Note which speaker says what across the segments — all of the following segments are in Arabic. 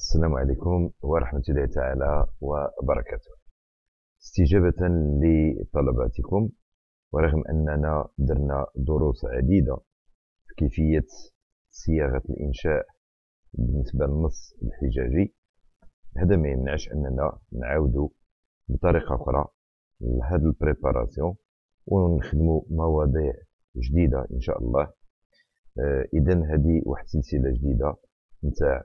Speaker 1: السلام عليكم ورحمة الله تعالى وبركاته استجابة لطلباتكم ورغم أننا درنا دروس عديدة في كيفية صياغة الإنشاء بالنسبة للنص الحجاجي هذا ما يمنعش أننا نعاودو بطريقة أخرى لهذا البريباراسيون ونخدمو مواضيع جديدة إن شاء الله آه، إذا هذه واحد سلسلة جديدة نتاع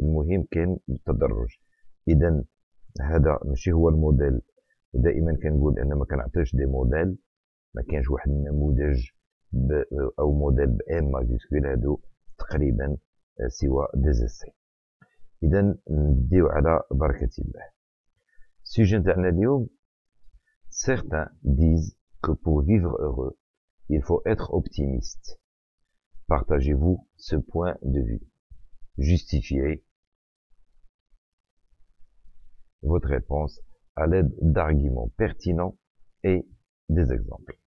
Speaker 1: المهم كان بالتدرج اذا هذا ماشي هو الموديل دائما كنقول انا ما كنعطيش دي موديل ما كانش واحد النموذج او موديل ام ماجيسكول هادو تقريبا آه، سوى ديزيسي اذا نديو على بركه الله السوجي تاعنا اليوم certains disent que pour vivre heureux il faut être optimiste partagez-vous ce point de vue justifiez votre réponse à l'aide d'arguments pertinents et des exemples.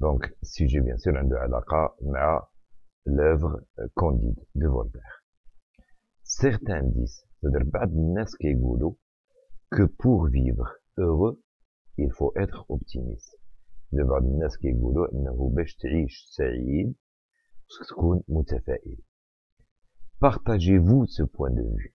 Speaker 1: Donc, sujet bien sûr, de à l'œuvre Candide de Voltaire. Certains disent, c'est-à-dire, que pour vivre heureux, il faut être optimiste. partagez-vous ce point de vue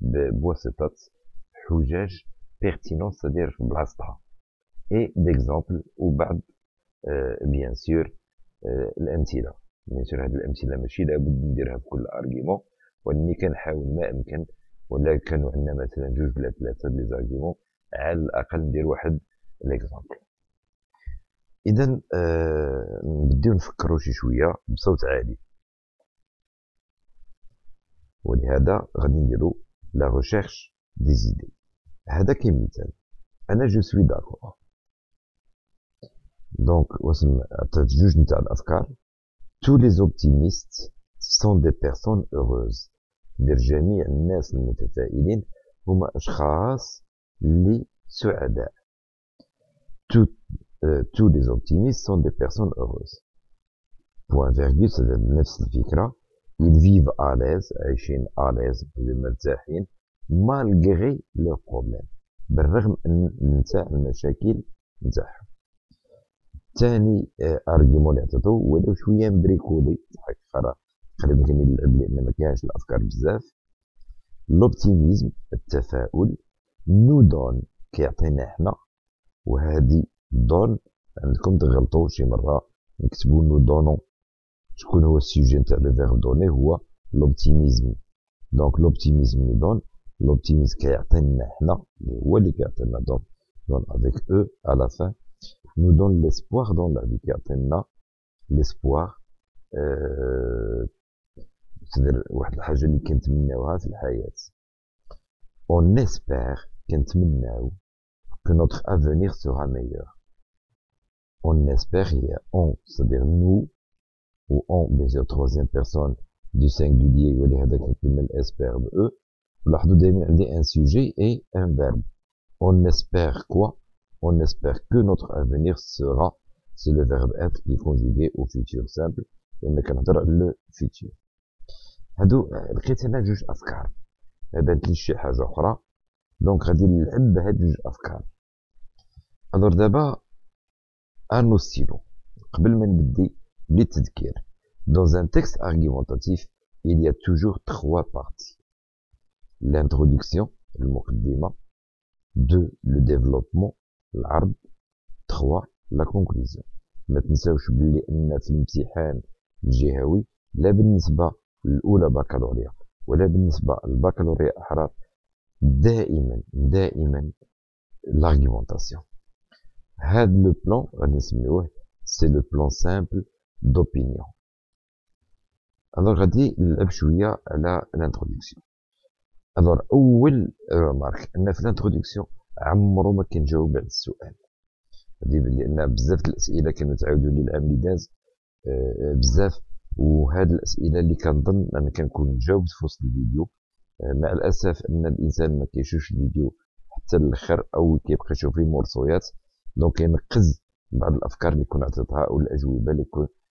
Speaker 1: بواسطة حجاج بيرتينون سادير في بلاصتها اي ديكزامبل وبعد بيان سور الامثله بيان سور هاد الامثله ماشي لابد نديرها في كل ارغيمون واني كنحاول ما امكن ولا كانوا عندنا مثلا جوج ولا ثلاثه لي زارغيمون على الاقل ندير واحد ليكزامبل اذا آه نبداو نفكروا شي شويه بصوت عالي ولهذا غادي نديرو la recherche des idées. Hadha kim thal. Ana je suis d'accord. Donc wasm atat deux nta3 l'afkar. Tous les optimistes sont des personnes heureuses. Dir jami' en nas lmutafaa'idin huma ashkhass li su'ada. Tous tous les optimistes sont des personnes heureuses. Point virgule, c'est la ils vivent à l'aise عايشين à l'aise مرتاحين malgré leurs problèmes بالرغم نتاع المشاكل نتاعهم ثاني ارجيمون اللي عطيتو ولو شويه مبريكولي حق خرا تقريبا كان يلعب لان ما كانش الافكار بزاف لوبتيميزم التفاؤل نو دون كيعطينا حنا وهذه دون عندكم تغلطوا شي مره نكتبوا نو دونو je connais aussi, j'entends le verbe donner, ou l'optimisme. Donc, l'optimisme nous donne, l'optimisme qui ou les donc, donc, avec eux, à la fin, nous donne l'espoir dans la vie l'espoir, euh, c'est-à-dire, on espère que notre avenir sera meilleur. On espère, on, c'est-à-dire nous, ou en deuxième, troisième personne du singulier ou les hadakimel espère de eux, l'ahdou demande un sujet et un verbe. On espère quoi On espère que notre avenir sera, c'est le verbe être qui est conjugué au futur simple, et le calendrier le futur. Hadou, le chrétien a juge afkar. Eh ben, cliché à Jochra. Donc, radil l'embe a juge afkar. Alors d'abord, à nos silos. Qu'est-ce que l'itidkir. Dans un texte argumentatif, il y a toujours trois parties. L'introduction, le muqaddima. Deux, le développement, l'arbre. Trois, la conclusion. Maintenant, je vais vous dire, je vais vous dire, la bennisba, l'oula baccalauréat. Ou la bennisba, le baccalauréat, harab. toujours, daïmen, l'argumentation. Had le plan, c'est le plan simple, d'opinion هذول غادي نلعب شويه على الانتروديكسيون هذول اول ريمارك ان في الانتروديكسيون عمرو ما كنجاوب على السؤال غادي بلي لان بزاف الاسئله كانوا تعاودوا لي العام اللي داز آه، بزاف وهاد الاسئله اللي كنظن انا كنكون جاوبت في وسط الفيديو آه، مع الاسف ان الانسان ما كيشوفش الفيديو حتى الاخر او كيبقى يشوف فيه مرصويات دونك ينقز بعض الافكار اللي كون عطيتها او الاجوبه اللي كون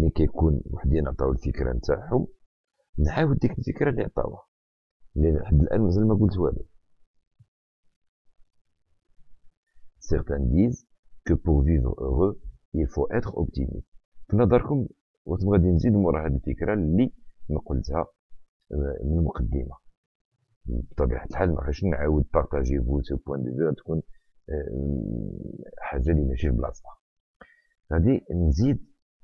Speaker 1: ملي كيكون وحدين عطاو الفكره نتاعهم نعاود ديك الفكره اللي عطاوها لان لحد الان مازال ما قلت والو certains disent que pour vivre heureux il faut être optimiste في نظركم واش غادي نزيد مورا هاد الفكره اللي ما قلتها آه، من المقدمه بطبيعه الحال ما غاديش نعاود بارطاجي بو سو بوان دو فيو تكون آه، حاجه اللي ماشي في بلاصتها غادي نزيد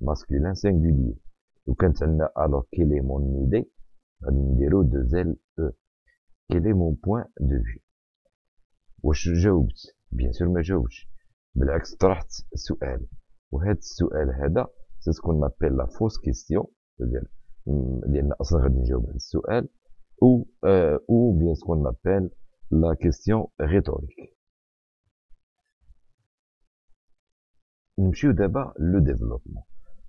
Speaker 1: masculin singulier. alors quelle est mon idée Numéro e. Quel est mon point de vue bien جاوبت بيان سور ما جاوبش بالعكس طرحت سؤال وهذا السؤال هذا ستكون ou, euh, ou bien ce qu'on appelle la question rhétorique. Nous d'abord le développement.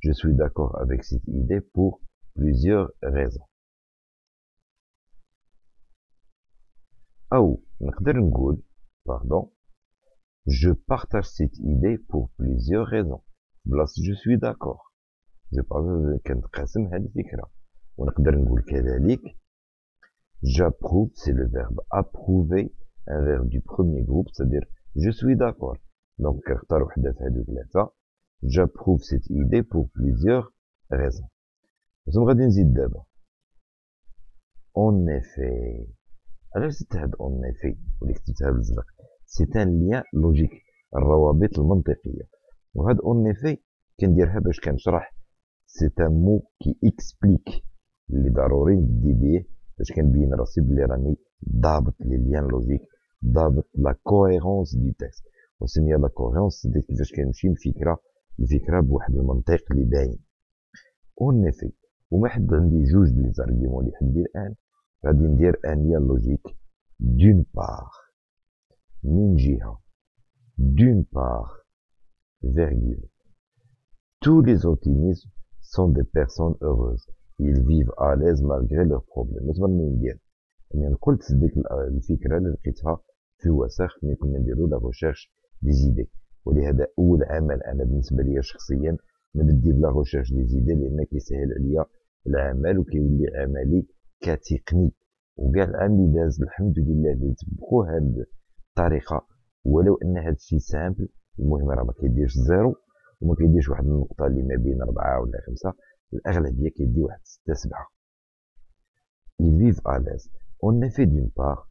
Speaker 1: Je suis d'accord avec cette idée pour plusieurs raisons. on peut pardon je partage cette idée pour plusieurs raisons place je suis d'accord je parle de idée. On j'approuve c'est le verbe approuver un verbe du premier groupe c'est-à-dire je suis d'accord donc J'approuve cette idée pour plusieurs raisons. Nous d'abord. En effet, en effet, c'est un lien logique. الروابط المنطقية وهذا اون افي كنديرها باش كنشرح سي ان مو كي اكسبليك اللي ضروري نبدي بيه باش كنبين راسي بلي راني ضابط لي ليان لوجيك ضابط لا كوهيرونس دي تيست وسميها لا كوهيرونس سي كيفاش كنمشي من فكره الفكرة بواحد المنطق اللي باين والنافي وما حد عندي جوج لي زارغيمون اللي حندير ان غادي ندير ان انيا لوجيك دون بار من جهه دون بار virgule tous les optimistes sont des personnes heureuses ils vivent à l'aise malgré leurs problèmes نتمنى ندير يعني نقلت ديك الفكره اللي لقيتها في الوثائق ملي كنا نديرو لا ريشيرش ديزيدي ولهذا اول عمل انا بالنسبه لي شخصيا نبدي بلا ريشيرش دي زيد لان كيسهل عليا العمل وكيولي عملي كتقني وكاع العام اللي داز الحمد لله اللي تبقوا هاد الطريقه ولو ان هاد الشيء سامبل المهم راه ما كيديرش زيرو وما كيديرش واحد النقطه اللي ما بين أربعة ولا خمسة الاغلبيه كيدي واحد ستة سبعة ils vivent à l'aise En effet d'une part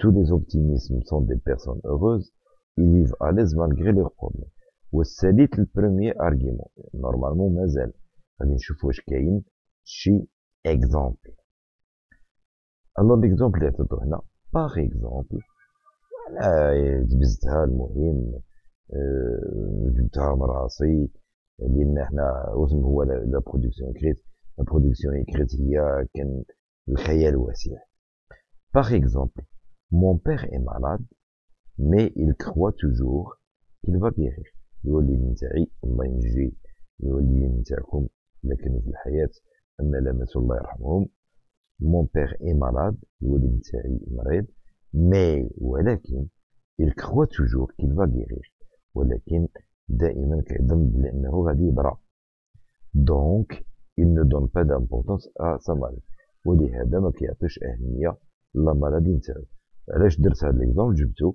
Speaker 1: tous les optimismes sont des personnes heureuses ils vivent à l'aise malgré leurs problèmes. Ou c'est le premier argument. Normalement, mais elle. nous je y exemple. Alors, l'exemple est Par exemple, la production La production écrite, Par exemple, mon père est malade, mais il croit toujours qu'il va guérir يولي من الله ينجي يولي من تاعكم في الحياه اما لامات الله يرحمهم مون بير اي مالاد يولي من مريض مي ولكن il croit toujours qu'il va guérir ولكن دائما كيظن بانه غادي يبرى دونك il ne donne pas d'importance à sa maladie ولهذا ما كيعطيش اهميه لا مالادي نتاعو علاش درت هاد ليكزومبل جبتو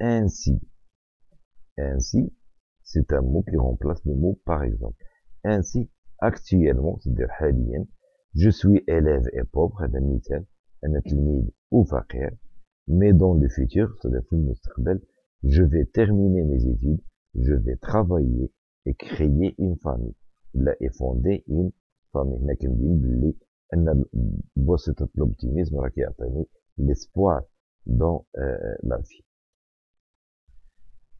Speaker 1: ainsi. Ainsi, c'est un mot qui remplace le mot par exemple. Ainsi, actuellement, c'est-à-dire je suis élève et pauvre, un مثال, ou mais dans le futur, c'est-à-dire je vais terminer mes études, je vais travailler et créer une famille. Là, et fonder une famille. C'est بواسطة l'optimisme l'espoir dans euh, la vie.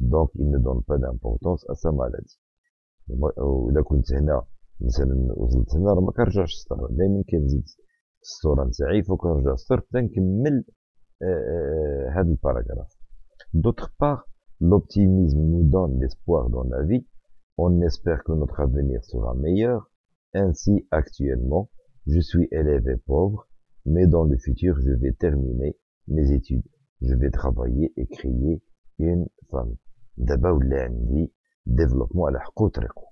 Speaker 1: Donc, il ne donne pas d'importance à sa maladie d'autre part l'optimisme nous donne l'espoir dans la vie on espère que notre avenir sera meilleur ainsi actuellement je suis élève et pauvre mais dans le futur je vais terminer mes études je vais travailler et créer une famille دابا ولا عندي ديفلوبمون على حقو طريقو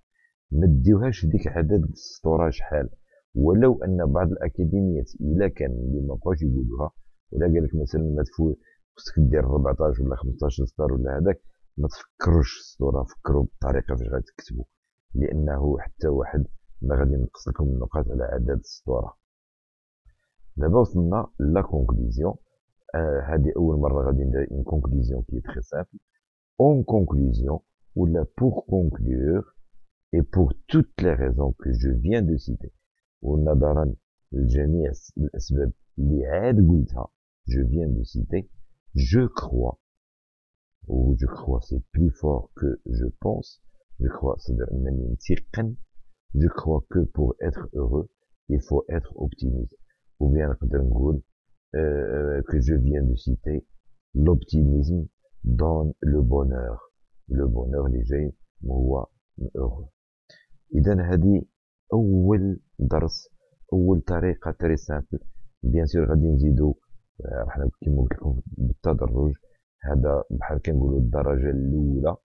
Speaker 1: ما ديوهاش ديك عدد السطوره شحال ولو ان بعض الاكاديميات الا كان اللي ما بقاوش يقولوها ولا قالك مثلا ما تفوت خصك دير 14 ولا 15 سطر ولا هذاك ما تفكروش السطوره فكروا بالطريقه فاش غتكتبوا لانه حتى واحد ما غادي ينقص لكم النقاط على عدد السطوره دابا وصلنا لا كونكليزيون آه، هذه آه اول مره غادي ندير اون كي تري سامبل en conclusion, ou là pour conclure, et pour toutes les raisons que je viens de citer, ou je viens de citer je crois ou je crois c'est plus fort que je pense je crois c'est je crois que pour être heureux il faut être optimiste ou bien euh, que je viens de citer l'optimisme donne le bonheur le bonheur اللي جاي هو heureux اذا هذه اول درس اول طريقه تري سامبل بيان سور غادي نزيدو آه، راح كيما قلت لكم بالتدرج هذا بحال كنقولوا الدرجه الاولى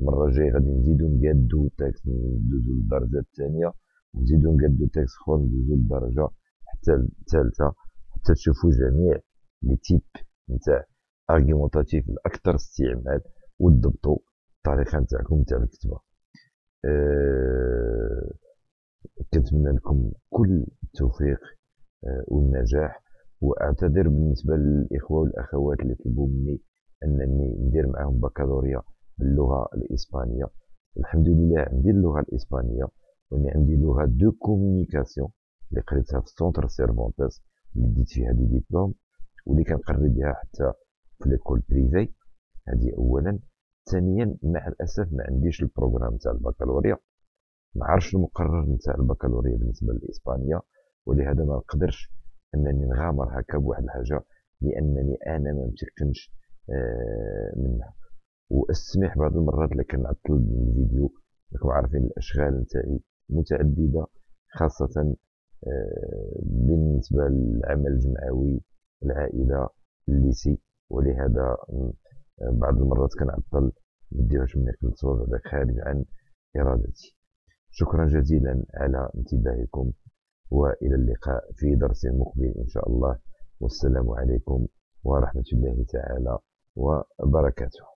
Speaker 1: المره الجايه غادي نزيدو نقادو تاكس ندوزو للدرجه الثانيه ونزيدو نقادو تاكس اخر ندوزو للدرجه حتى الثالثه حتى تشوفوا جميع لي تيب نتاع ارغيومونتاتيف الاكثر استعمال وتضبطوا الطريقه نتاعكم نتاع الكتابه أه كنتمنى لكم كل التوفيق أه والنجاح واعتذر بالنسبه للاخوه والاخوات اللي طلبوا مني انني ندير معاهم بكالوريا باللغه الاسبانيه الحمد لله عندي اللغه الاسبانيه واني عندي لغه دو كومونيكاسيون اللي قريتها في سونتر سيرفونتاس اللي ديت فيها دي ديبلوم واللي كنقري بها حتى في ليكول بريفي هذه اولا ثانيا مع الاسف ما عنديش البروغرام تاع البكالوريا ما عرفش المقرر نتاع البكالوريا بالنسبه لاسبانيا ولهذا ما نقدرش انني نغامر هكا بواحد الحاجه لانني انا ما متيقنش آه، منها واستسمح بعض المرات لكن عطل من الفيديو راكم عارفين الاشغال نتاعي متعدده خاصه آه، بالنسبه للعمل الجمعوي العائله الليسي ولهذا بعض المرات كنعطل مديهاش مني في الصواب هذا خارج عن إرادتي شكرا جزيلا على انتباهكم وإلى اللقاء في درس مقبل إن شاء الله والسلام عليكم ورحمة الله تعالى وبركاته